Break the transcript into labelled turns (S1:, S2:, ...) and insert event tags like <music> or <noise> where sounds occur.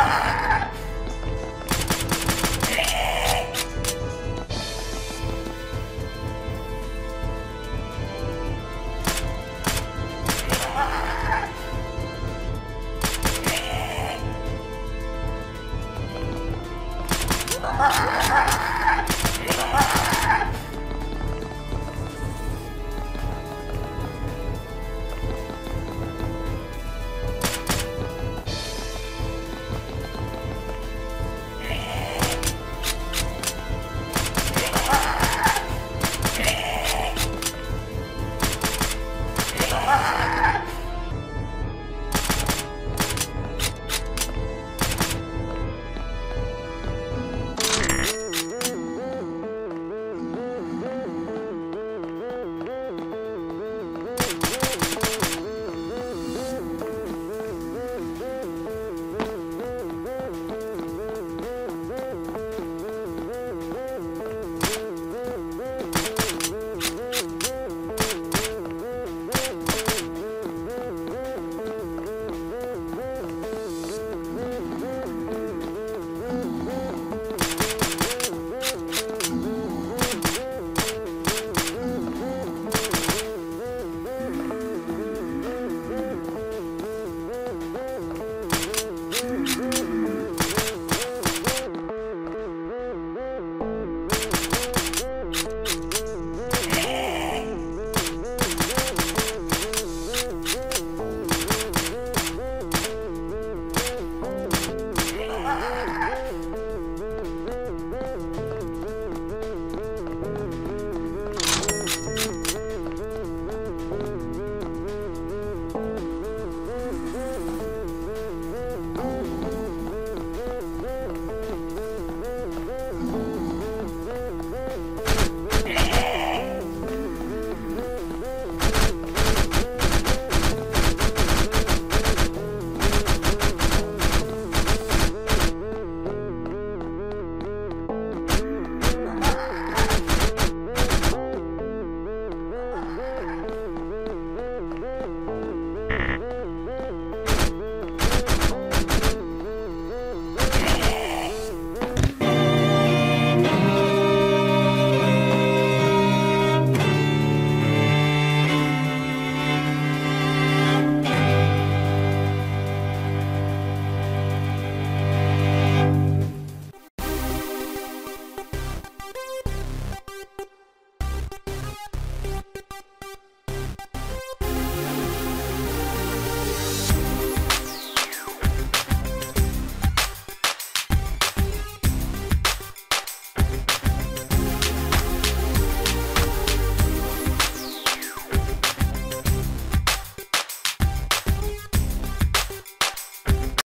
S1: Ah! <laughs>